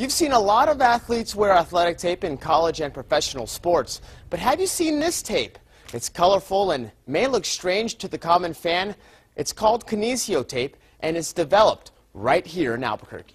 You've seen a lot of athletes wear athletic tape in college and professional sports, but have you seen this tape? It's colorful and may look strange to the common fan. It's called Kinesio tape, and it's developed right here in Albuquerque.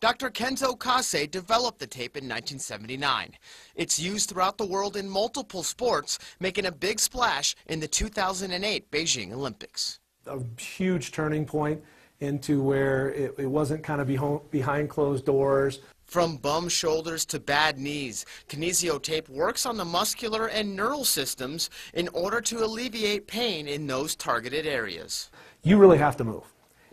Dr. Kenzo Kase developed the tape in 1979. It's used throughout the world in multiple sports, making a big splash in the 2008 Beijing Olympics. A huge turning point into where it, it wasn't kind of behind closed doors. From bum shoulders to bad knees, kinesio tape works on the muscular and neural systems in order to alleviate pain in those targeted areas. You really have to move.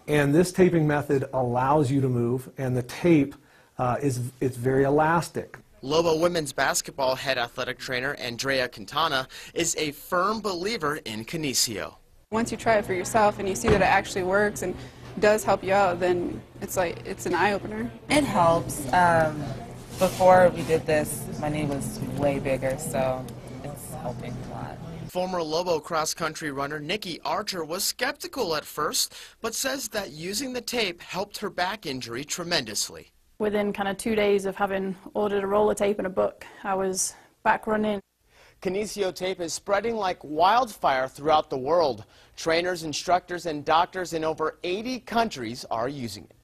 And this taping method allows you to move, and the tape uh, is it's very elastic. Lobo women's basketball head athletic trainer Andrea Quintana is a firm believer in kinesio. Once you try it for yourself and you see that it actually works and does help you out, then it's like it's an eye opener. It helps. Um, before we did this, my knee was way bigger, so it's helping a lot. Former Lobo cross country runner Nikki Archer was skeptical at first, but says that using the tape helped her back injury tremendously. Within kind of two days of having ordered a roller tape and a book, I was back running. Kinesio tape is spreading like wildfire throughout the world. Trainers, instructors, and doctors in over 80 countries are using it.